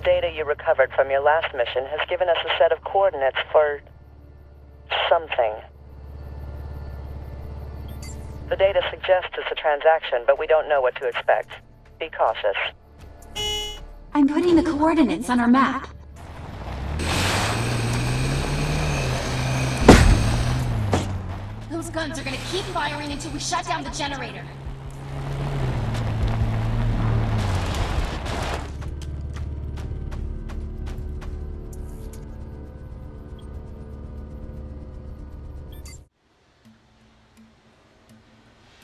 data you recovered from your last mission has given us a set of coordinates for... something. The data suggests it's a transaction, but we don't know what to expect. Be cautious. I'm putting the coordinates on our map. Those guns are gonna keep firing until we shut down the generator.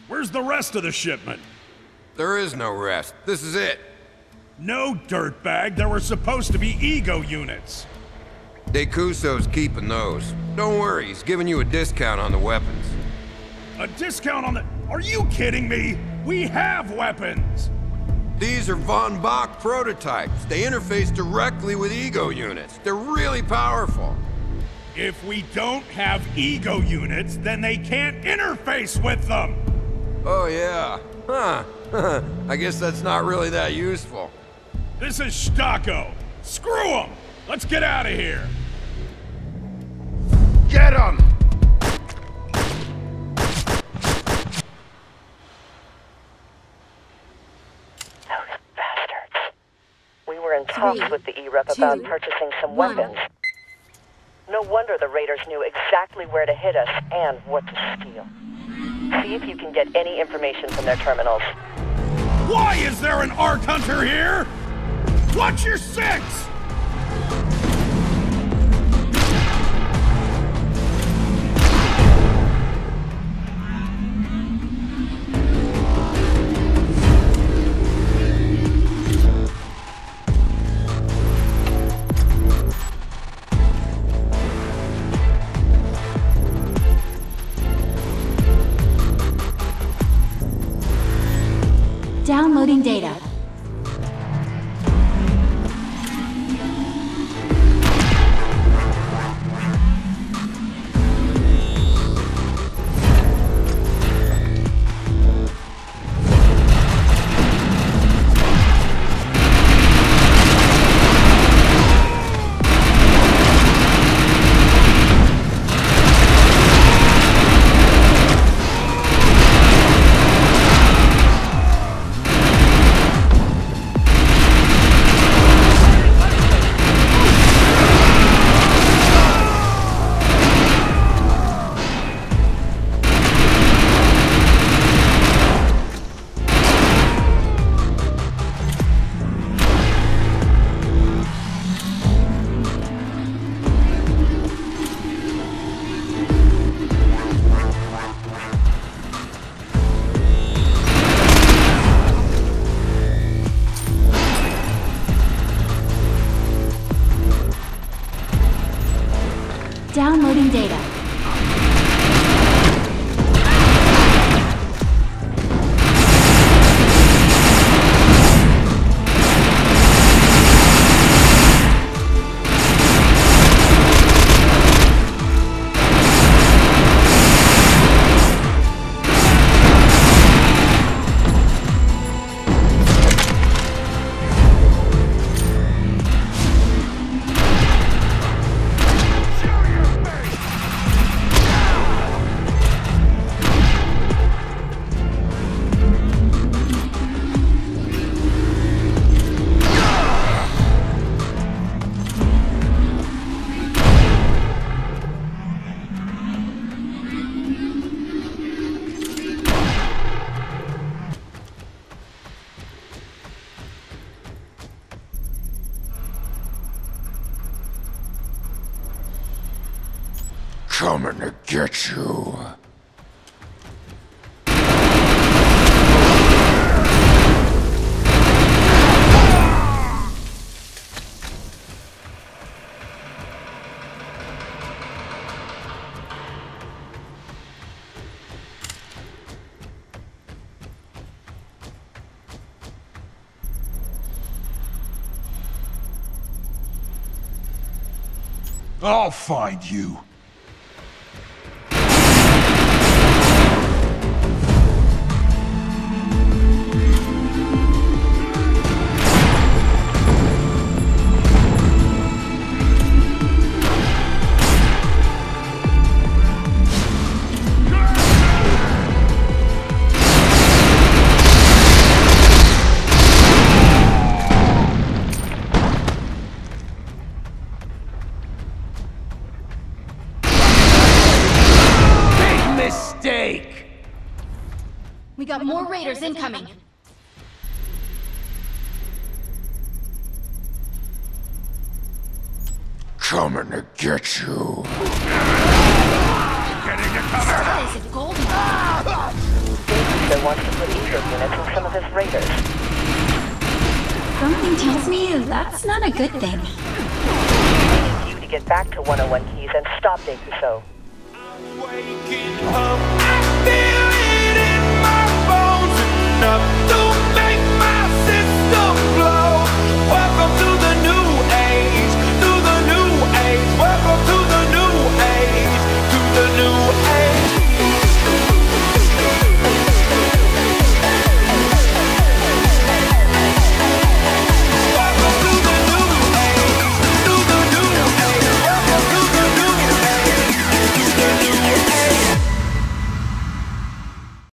Where's the rest of the shipment? There is no rest. This is it. No, dirtbag. There were supposed to be ego units. DeCuso's keeping those. Don't worry, he's giving you a discount on the weapons. A discount on the... Are you kidding me? We have weapons! These are Von Bach prototypes. They interface directly with ego units. They're really powerful. If we don't have ego units, then they can't interface with them! Oh, yeah. Huh. I guess that's not really that useful. This is Stocko. Screw them! Let's get out of here! Get him! Those bastards. We were in talks with the E-Rep about purchasing some one. weapons. No wonder the raiders knew exactly where to hit us and what to steal. See if you can get any information from their terminals. Why is there an Ark Hunter here? Watch your six? Downloading data. Downloading data. Coming to get you. I'll find you. We got more raiders incoming. Coming to get you. Getting to cover! That is a gold They wants to put Ego units in some of his raiders. Something tells me that's not a good thing. We need you to get back to 101 Keys and stop Deku Waking up, I feel it in my bones enough